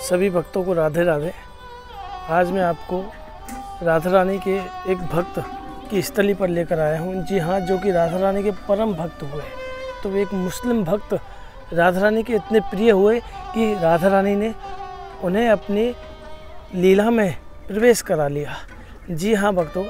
सभी भक्तों को राधे राधे। आज मैं आपको राधा रानी के एक भक्त की स्थली पर लेकर आया हूँ। जी हाँ जो कि राधा रानी के परम भक्त हुए तो एक मुस्लिम भक्त राधा रानी के इतने प्रिय हुए कि राधा रानी ने उन्हें अपनी लीला में प्रवेश करा लिया। जी हाँ भक्तों,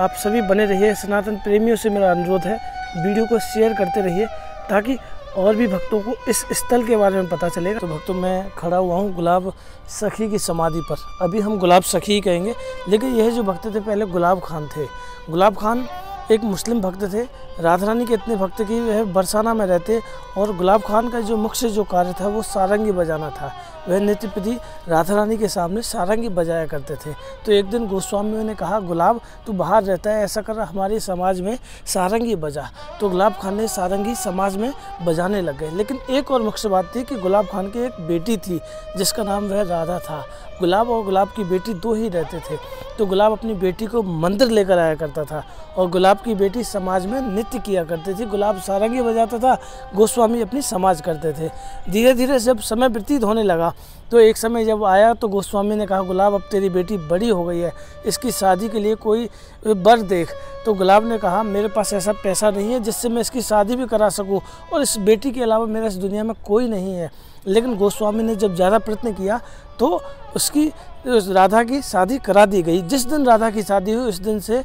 आप सभी बने रहिए। सनातन प्रेमियों से मेरा अनुरोध है, वीडियो को शेयर करते रहिए, ताकि और भी भक्तों को इस स्थल के बारे में पता चलेगा। तो भक्तों, मैं खड़ा हुआ हूँ गुलाब सखी की समाधि पर। अभी हम गुलाब सखी ही कहेंगे, लेकिन यह जो भक्त थे, पहले गुलाब खान थे। गुलाब खान एक मुस्लिम भक्त थे। राधा रानी के इतने भक्त कि वह बरसाना में रहते और गुलाब खान का जो मुख्य जो कार्य था, वो सारंगी बजाना था। वह नित्य प्रति राधा रानी के सामने सारंगी बजाया करते थे। तो एक दिन गोस्वामियों ने कहा, गुलाब, तू बाहर रहता है, ऐसा कर, हमारे समाज में सारंगी बजा। तो गुलाब खान ने सारंगी समाज में बजाने लग गए। लेकिन एक और मुख्य बात थी कि गुलाब खान की एक बेटी थी, जिसका नाम वह राधा था। गुलाब और गुलाब की बेटी दो ही रहते थे। तो गुलाब अपनी बेटी को मंदिर लेकर आया करता था और गुलाब की बेटी समाज में नृत्य किया करती थी। गुलाब सारंगी बजाता था, गोस्वामी अपनी समाज करते थे। धीरे धीरे जब समय व्यतीत होने लगा तो एक समय जब आया तो गोस्वामी ने कहा, गुलाब, अब तेरी बेटी बड़ी हो गई है, इसकी शादी के लिए कोई बर देख। तो गुलाब ने कहा, मेरे पास ऐसा पैसा नहीं है जिससे मैं इसकी शादी भी करा सकूँ और इस बेटी के अलावा मेरे इस दुनिया में कोई नहीं है। लेकिन गोस्वामी ने जब ज़्यादा प्रयत्न किया तो उसकी राधा की शादी करा दी गई। जिस दिन राधा की शादी हुई, उस दिन से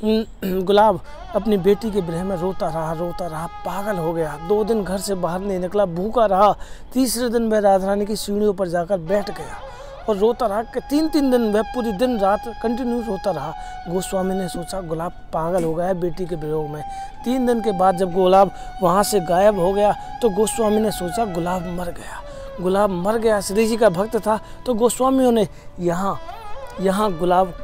गुलाब अपनी बेटी के ब्रह में रोता रहा रोता रहा, पागल हो गया। दो दिन घर से बाहर नहीं निकला, भूखा रहा। तीसरे दिन वह राधा रानी की सीढ़ियों पर जाकर बैठ गया और रोता रहा कि तीन तीन दिन वह पूरी दिन रात कंटिन्यू रोता रहा। गोस्वामी ने सोचा, गुलाब पागल हो गया है बेटी के वियोग में। तीन दिन के बाद जब गुलाब वहाँ से गायब हो गया तो गोस्वामी ने सोचा, गुलाब मर गया। गुलाब मर गया, श्री जी का भक्त था तो गोस्वामियों ने यहाँ यहाँ गुलाब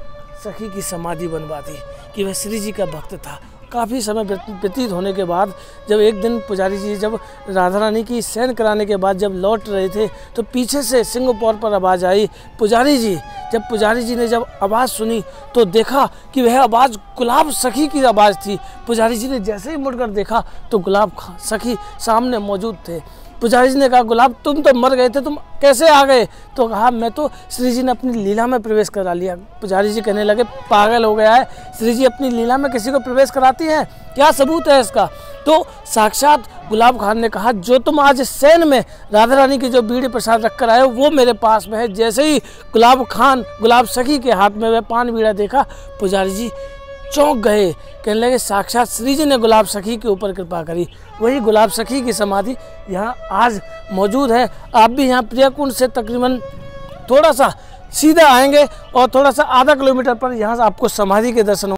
सखी की समाधि बनवा दी। कि वह श्री जी का भक्त था। काफ़ी समय व्यतीत होने के बाद, जब एक दिन पुजारी जी, जब राधा रानी की सैन कराने के बाद जब लौट रहे थे तो पीछे से सिंह पौर पर आवाज़ आई, पुजारी जी! जब पुजारी जी ने जब आवाज़ सुनी तो देखा कि वह आवाज़ गुलाब सखी की आवाज़ थी। पुजारी जी ने जैसे ही मुड़कर देखा तो गुलाब सखी सामने मौजूद थे। पुजारी जी ने कहा, गुलाब, तुम तो मर गए थे, तुम कैसे आ गए? तो कहा, मैं तो श्री जी ने अपनी लीला में प्रवेश करा लिया। पुजारी जी कहने लगे, पागल हो गया है, श्री जी अपनी लीला में किसी को प्रवेश कराती हैं? क्या सबूत है इसका? तो साक्षात गुलाब खान ने कहा, जो तुम आज सैन में राधा रानी की जो बीड़ी प्रसाद रख कर आए हो, वो मेरे पास में है। जैसे ही गुलाब खान, गुलाब सखी के हाथ में वह पान बीड़ा देखा, पुजारी जी चौंक गए। कहने लगे, साक्षात श्री जी ने गुलाब सखी के ऊपर कृपा करी। वही गुलाब सखी की समाधि यहाँ आज मौजूद है। आप भी यहाँ प्रियकुंड से तकरीबन थोड़ा सा सीधा आएँगे और थोड़ा सा आधा किलोमीटर पर यहाँ से आपको समाधि के दर्शन